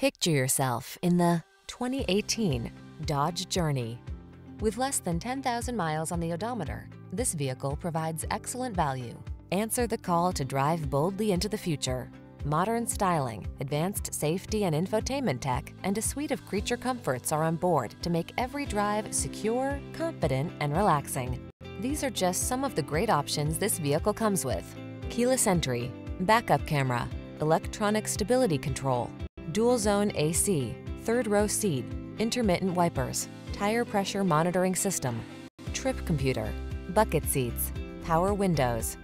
Picture yourself in the 2018 Dodge Journey. With less than 10,000 miles on the odometer, this vehicle provides excellent value. Answer the call to drive boldly into the future. Modern styling, advanced safety and infotainment tech, and a suite of creature comforts are on board to make every drive secure, confident, and relaxing. These are just some of the great options this vehicle comes with. Keyless entry, backup camera, electronic stability control, dual zone AC, third row seat, intermittent wipers, tire pressure monitoring system, trip computer, bucket seats, power windows,